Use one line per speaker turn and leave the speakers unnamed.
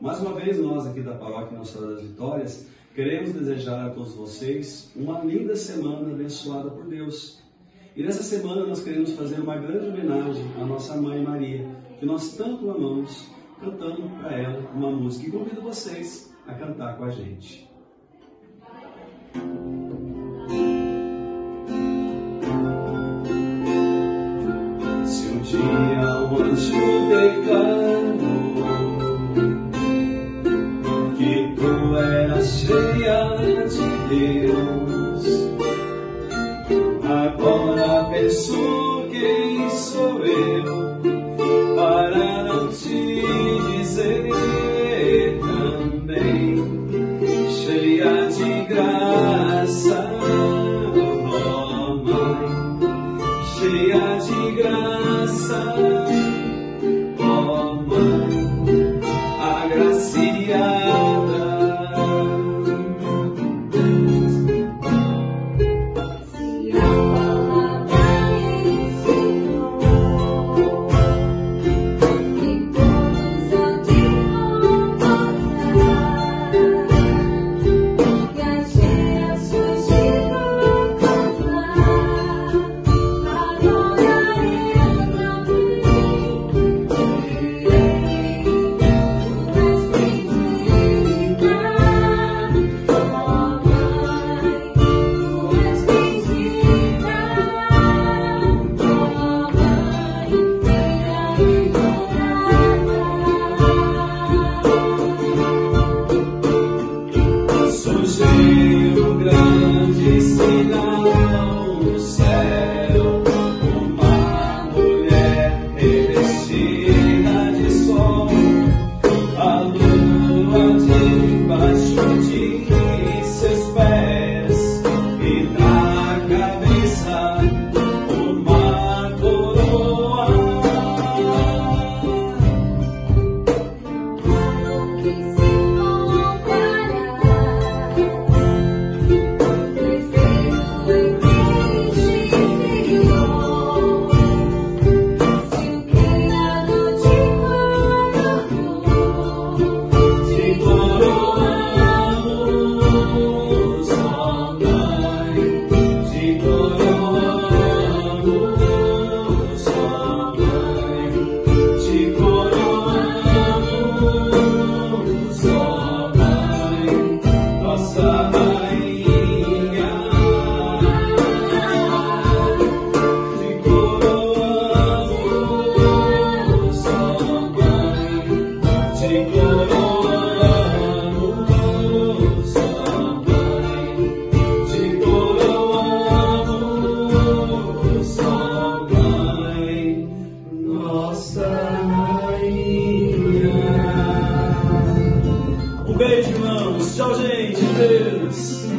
Mais uma vez, nós aqui da Paróquia Nossa Senhora das Vitórias queremos desejar a todos vocês uma linda semana abençoada por Deus. E nessa semana nós queremos fazer uma grande homenagem à nossa mãe Maria, que nós tanto amamos, cantando para ela uma música. E convido vocês a cantar com a gente. Se um dia um anjo pecar, cheia de Deus, agora penso quem sou eu para não te dizer também, cheia de graça, ó Mãe, cheia de graça, grande beijo, irmãos. Tchau, gente. Deus.